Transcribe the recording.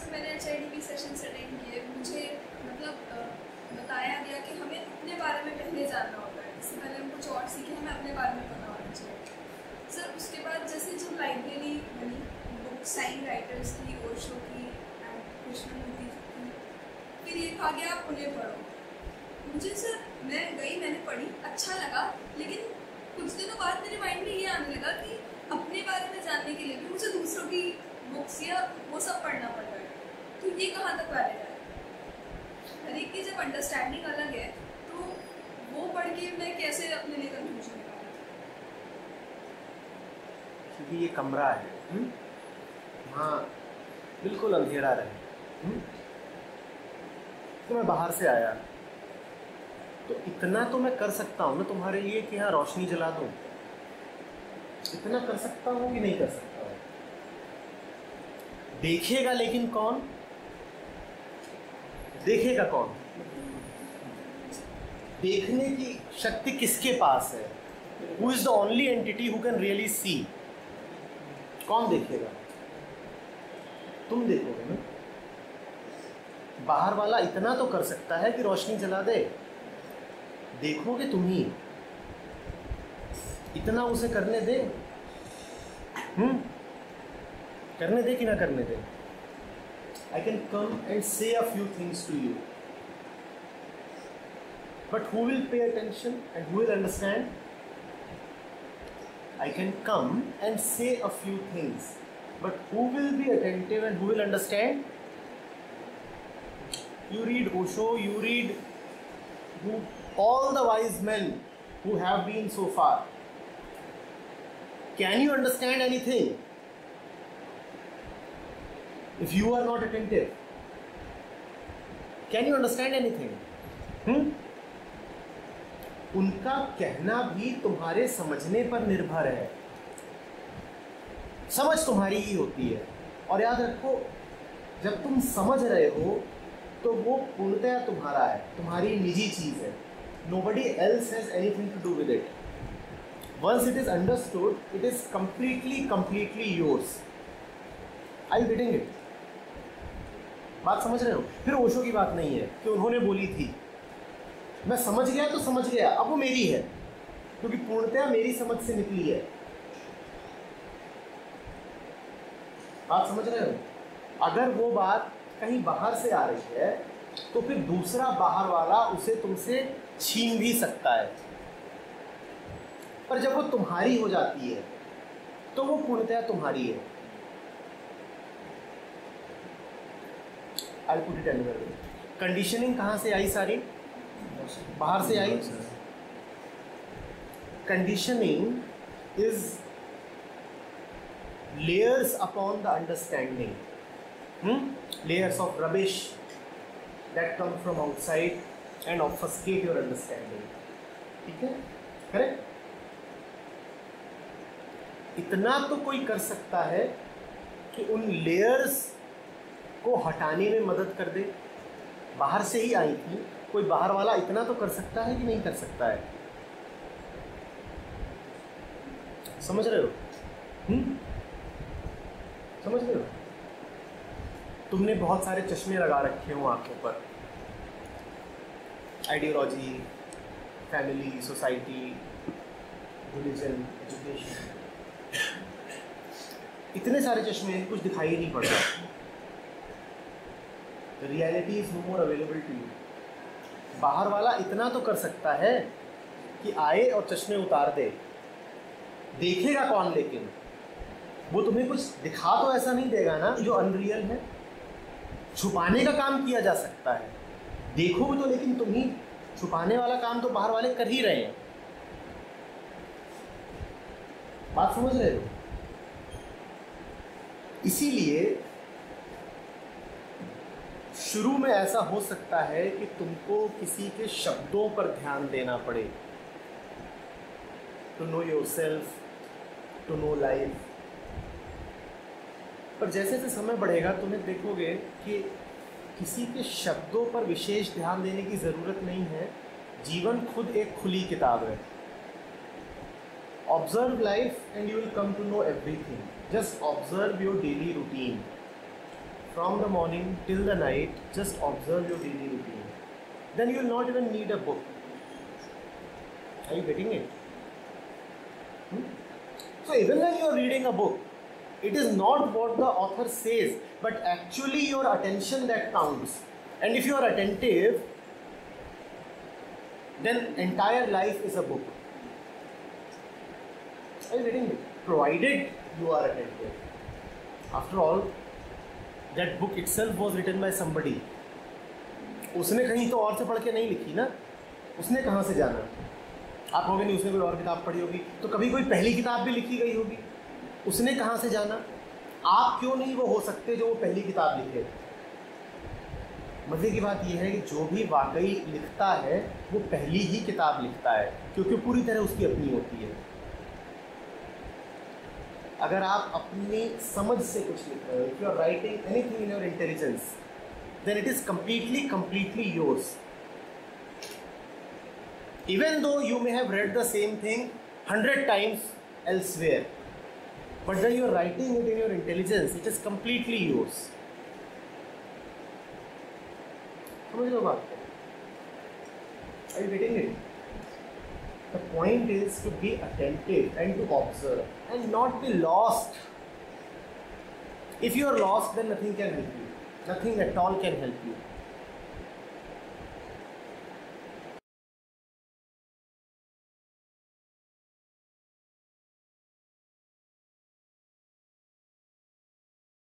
Sir मैंने H I sessions attend किए, मुझे मतलब बताया गया कि हमें अपने बारे में पहले जानना होता है। इससे पहले हम कुछ और सीखे, हमें अपने बारे में पता होना चाहिए। सर, उसके बाद जैसे जब लाइब्रेरी बनी बुक साइन राइटर्स की ओशो की एंड कृष्णमूर्ति की, फिर ये कहा गया, आप उन्हें पढ़ो। मुझे सर, मैं गई, मैंने पढ़ी अच्छा लगा, लेकिन कुछ दिनों बाद मेरे माइंड में ये आने लगा कि अपने बारे में जानने के लिए भी मुझे दूसरों की बुक्स या वो सब पढ़ना पड़ रहा है। तो ये कहाँ तक वैलिड है? हर एक की जब अंडरस्टैंडिंग अलग है तो वो पढ़ के मैं कैसे अपने लिए कंक्लूजन क्योंकि ये कमरा है हम्म? वहाँ बिल्कुल अंधेरा रहे हम्म? तो मैं बाहर से आया। तो इतना तो मैं कर सकता हूँ ना तुम्हारे लिए कि हाँ रोशनी जला दूँ? इतना कर सकता हूँ कि नहीं कर सकता हूँ? देखेगा लेकिन कौन? देखेगा कौन? देखने की शक्ति किसके पास है? Who is the only entity who can really see कौन देखेगा? तुम देखोगे ना। बाहर वाला इतना तो कर सकता है कि रोशनी जला दे। देखोगे तुम ही। इतना उसे करने दे। हम्म? करने दे कि ना करने दे? I can come and say a few things to you. But who will pay attention and who will understand? I can come and say a few things, but who will be attentive and who will understand? You read Osho, you read who, all the wise men who have been so far. Can you understand anything? If you are not attentive, can you understand anything? Hmm? उनका कहना भी तुम्हारे समझने पर निर्भर है। समझ तुम्हारी ही होती है। और याद रखो जब तुम समझ रहे हो तो वो पूर्णतया तुम्हारा है तुम्हारी निजी चीज़ है। Nobody else has anything to do with it once it is understood it is completely completely yours I getting it बात समझ रहे हो? फिर ओशो की बात नहीं है कि उन्होंने बोली थी। मैं समझ गया तो समझ गया, अब वो मेरी है, क्योंकि पूर्णतया मेरी समझ से निकली है। बात समझ रहे हो? अगर वो बात कहीं बाहर से आ रही है तो फिर दूसरा बाहर वाला उसे तुमसे छीन भी सकता है। पर जब वो तुम्हारी हो जाती है तो वो पूर्णतया तुम्हारी है। I put it anywhere conditioning कहाँ से आई सारी? बाहर से आई? Conditioning is layers upon the understanding layers of rubbish that come from outside and of first your understanding ठीक है? करेक्ट इतना तो कोई कर सकता है कि उन लेयर्स को हटाने में मदद कर दे। बाहर से ही आई थी। कोई बाहर वाला इतना तो कर सकता है कि नहीं कर सकता है? समझ रहे हो? हम्म समझ रहे हो? तुमने बहुत सारे चश्मे लगा रखे हो आँखों पर। Ideology family society religion education इतने सारे चश्मे कुछ दिखाई नहीं पड़ रहा reality is no more available to you बाहर वाला इतना तो कर सकता है कि आए और चश्मे उतार दे। देखेगा कौन लेकिन? वो तुम्हें कुछ दिखा तो ऐसा नहीं देगा ना जो अनरियल है। छुपाने का काम किया जा सकता है। देखोगे तो लेकिन तुम ही छुपाने वाला काम तो बाहर वाले कर ही रहे हैं। बात समझ रहे हो? इसीलिए शुरू में ऐसा हो सकता है कि तुमको किसी के शब्दों पर ध्यान देना पड़े। To know yourself to know life पर जैसे जैसे समय बढ़ेगा तुम्हें देखोगे कि किसी के शब्दों पर विशेष ध्यान देने की ज़रूरत नहीं है। जीवन खुद एक खुली किताब है। Observe life and you will come to know everything just observe your daily routine from the morning till the night, just observe your daily routine. Then you will not even need a book. Are you getting it? Hmm? So, even when you are reading a book, it is not what the author says, but actually your attention that counts. And if you are attentive, then entire life is a book. Are you getting it? Provided you are attentive. After all, that book itself was written by somebody. उसने कहीं तो और से पढ़ के नहीं लिखी ना? उसने कहाँ से जाना? आप होगे नहीं उसने कोई और किताब पढ़ी होगी। तो कभी कोई पहली किताब भी लिखी गई होगी? उसने कहाँ से जाना? आप क्यों नहीं वो हो सकते जो वो पहली किताब लिखे? मज़े की बात यह है कि जो भी वाकई लिखता है, वो पहली ही किताब लिखता है, क्योंकि पूरी तरह उसकी अपनी होती है। अगर आप अपनी समझ से कुछ लिख रहे हो if you are writing anything in your intelligence then it is completely completely yours even though you may have read the same thing hundred times elsewhere but then you are writing it in your intelligence it is completely yours समझ लो बात? I waiting it The point is to be attentive and to observe and not be lost. If you are lost, then nothing can help you. Nothing at all can help you.